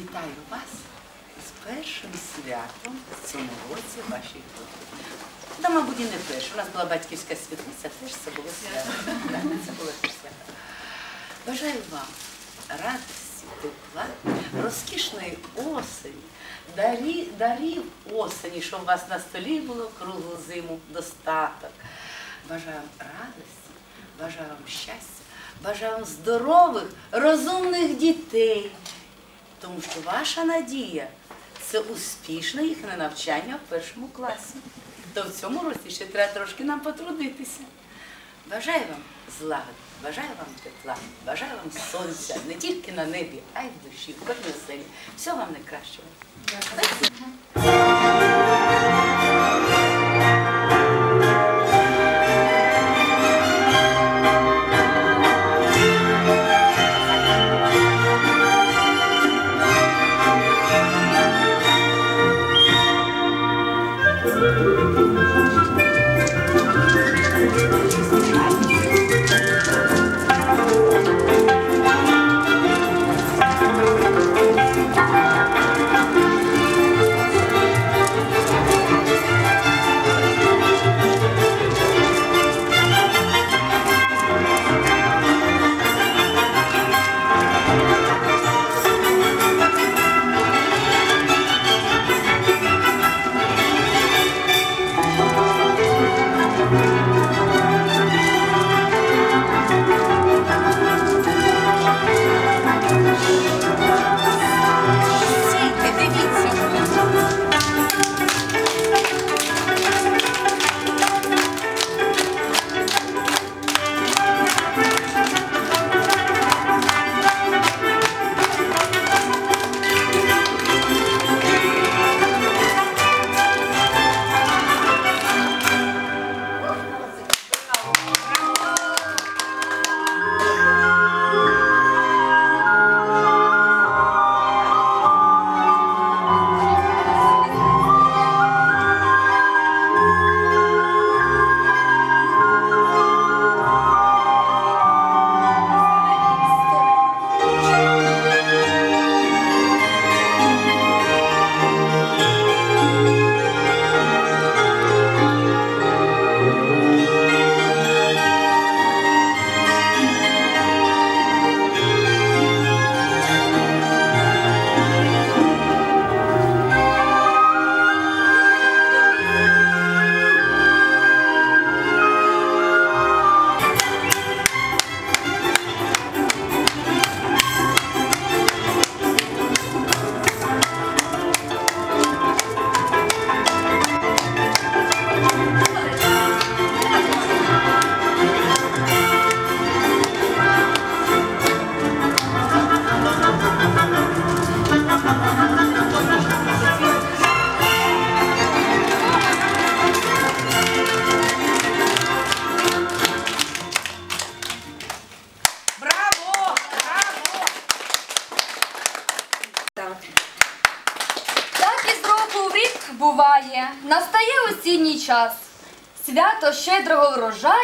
Вітаю вас з першим святом в цьому році вашій групі. Та, мабуть, і не перше. У нас була батьківська світлиця, теж це було свято. Так, Це було теж свято. Бажаю вам радості, тепла, розкішної осені, дарі, дарів осені, щоб у вас на столі було круглу зиму достаток. Бажаю вам радості, бажаю вам щастя, бажаю вам здорових, розумних дітей. Тому що ваша надія це успішне їхнє навчання в першому класі. То в цьому році ще треба трошки нам потрудитися. Бажаю вам злагоди, бажаю вам тепла, бажаю вам сонця не тільки на небі, а й в душі, в кожній селі. Всього вам найкращого. Сійте, щедрого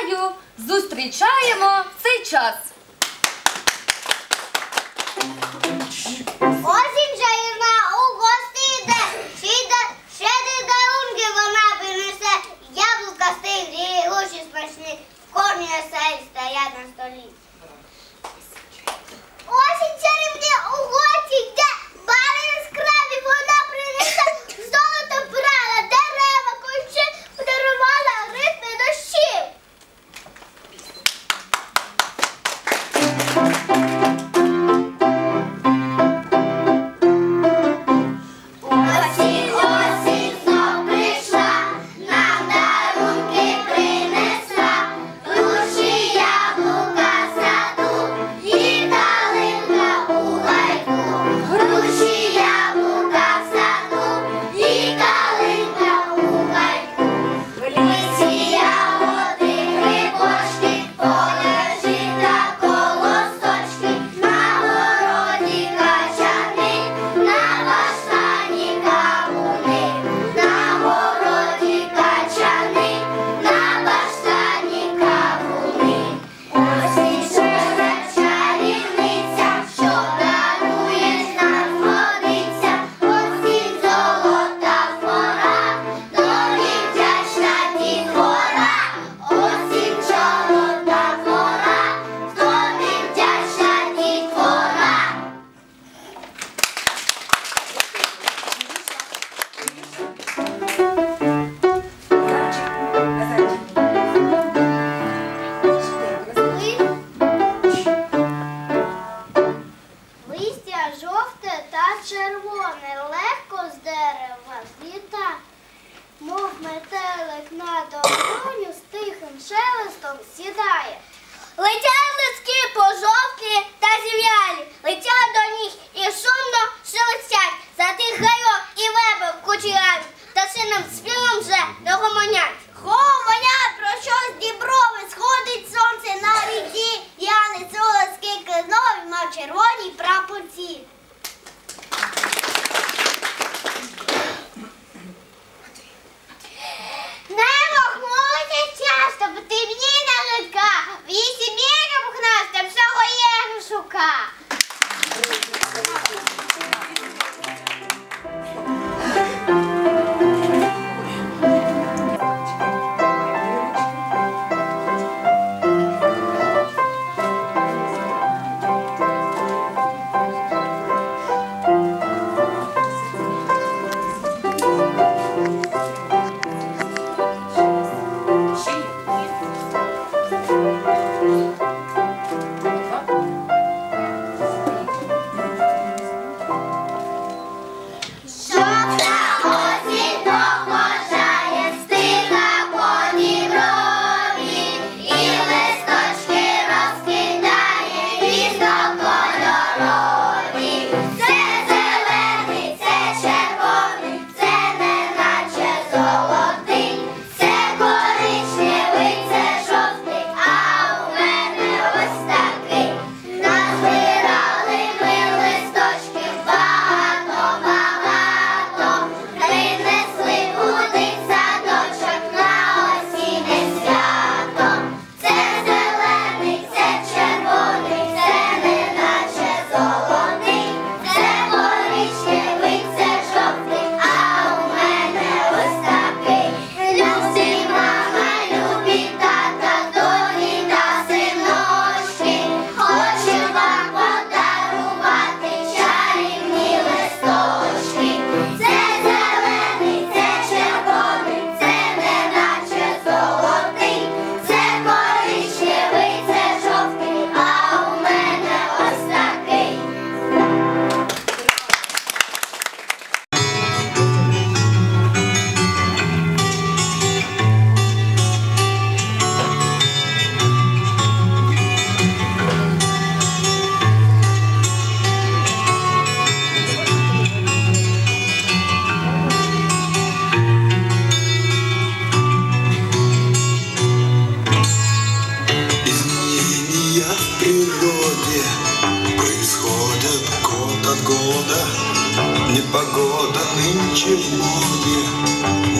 Непогода нынче в моде,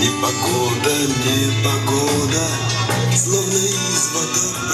непогода, непогода, словно из водопровода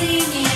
see you.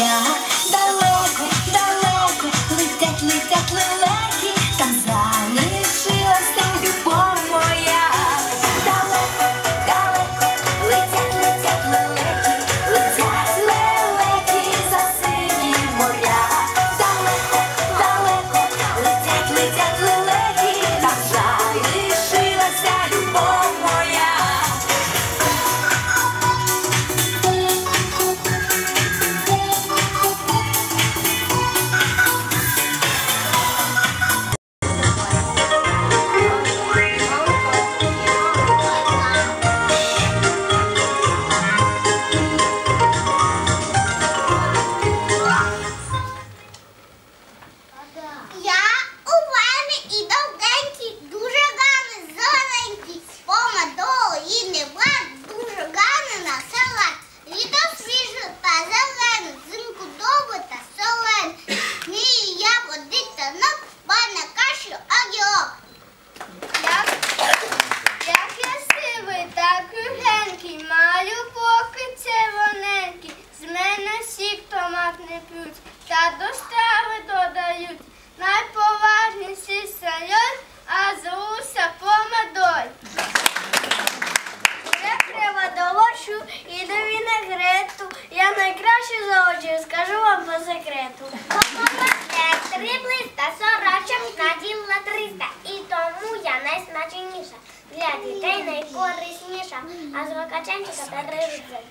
呀。звукача ніша. Для дітей найкорисніша, а звукаченчика перерізать.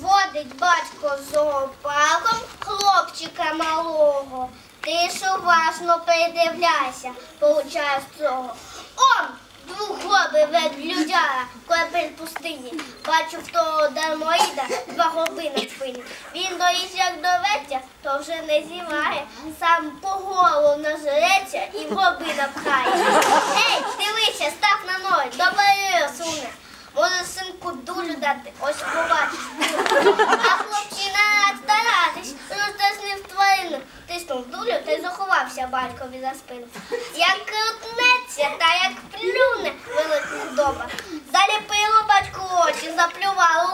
Водить батько зоопарком хлопчика малого. Ти ж уважно придивляйся, з цього. Он, двуглобий ведлюдяра, клепель пустині. Бачу в того дармоїда два голуби на спині. Він доїсть як доветься, то вже не зіває. Сам по голову нажреться і в голуби напхає. Ей, дивися, став на ноги, добре суне. Може, синку дуже дати, ось побачиш. А хлопчина старатись, розтиснив тварину, тиснув дулю та й заховався батькові за спину. Як крутнеться та як плюне велика доба, заліпило батьку очі, заплювало.